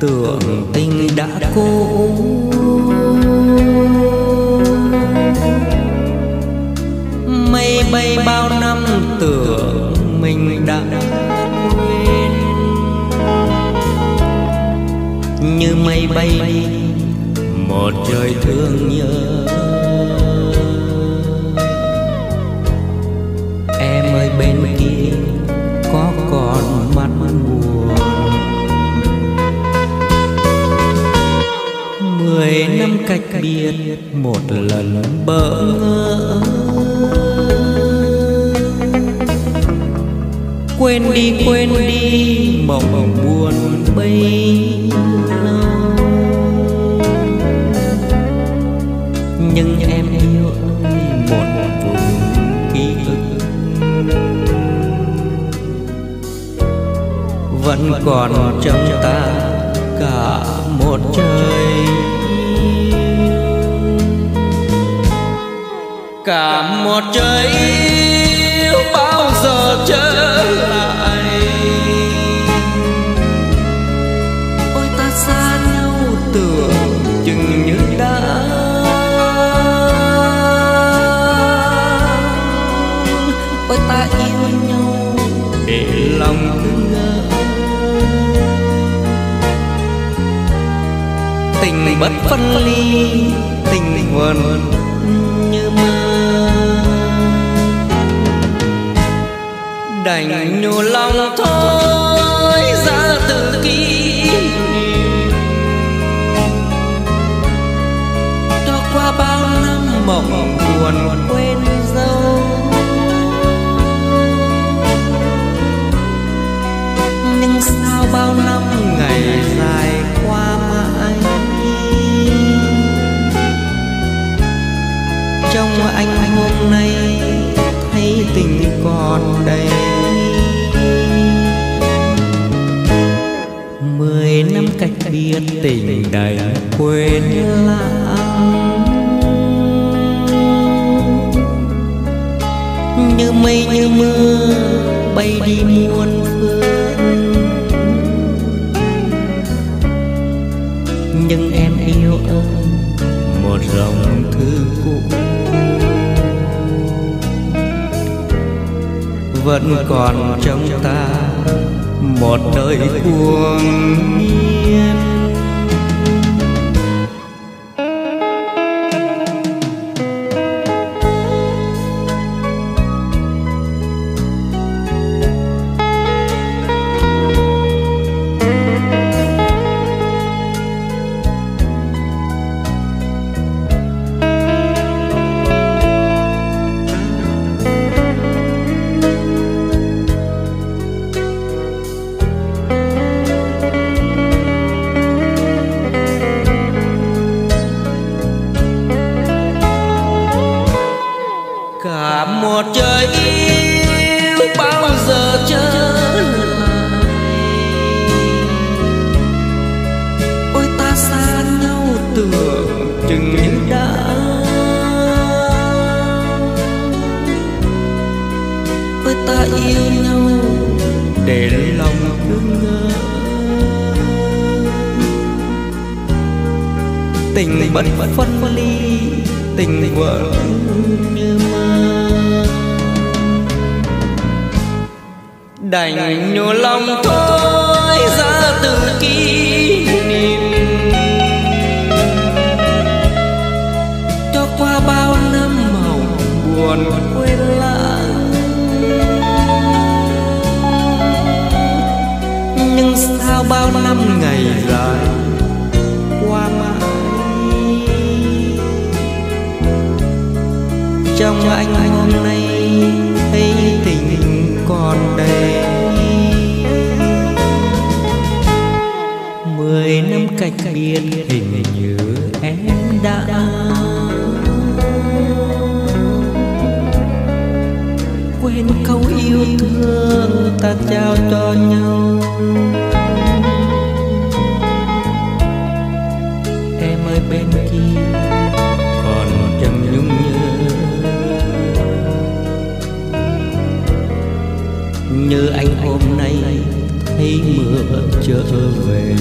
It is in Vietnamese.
tưởng tình đã cũ. Mây bay bao năm tưởng mình đã quên. Như mây bay đi một trời thương nhớ. Biết một lần bỡ ngỡ. Quên đi quên đi, mộng buồn bấy lâu nhưng em yêu ơi một vùng ký ức. Vẫn còn trong ta cả một trời. Cả một trời yêu bao giờ trở lại. Ôi ta xa nhau tưởng chừng như đã. Ôi ta yêu nhau để lòng cứ ngỡ tình bất phân ly, tình vẫn như mơ. Đành nhủ lòng thôi, ra tự kỷ Đã cho qua bao năm mộng buồn quên dâu. nhưng sao bao năm ngày dài qua mãi trong anh hôm nay thấy tình còn đây biết tình đầy quên lãng. Như mây, như mưa bay đi muôn phương. Nhưng em yêu ơi, một dòng thư cũ. Vẫn còn trong ta một đời cuồng nhiên. Một trời yêu bao giờ trở lại? Ôi ta xa nhau tưởng chừng như đã. Ôi ta yêu nhau để lòng cứ ngỡ tình bất phân ly, tình vẫn như đành nhủ lòng thôi ra từ kỷ niệm. Cho qua bao năm mộng buồn quên lãng. Nhưng sao bao năm ngày dài qua mãi? Trong anh hôm nay cách biệt hình như em đã quên câu yêu thương ta trao cho nhau. Em ơi bên kia còn chẳng nhung nhớ. Như anh hôm nay thấy mưa trở về.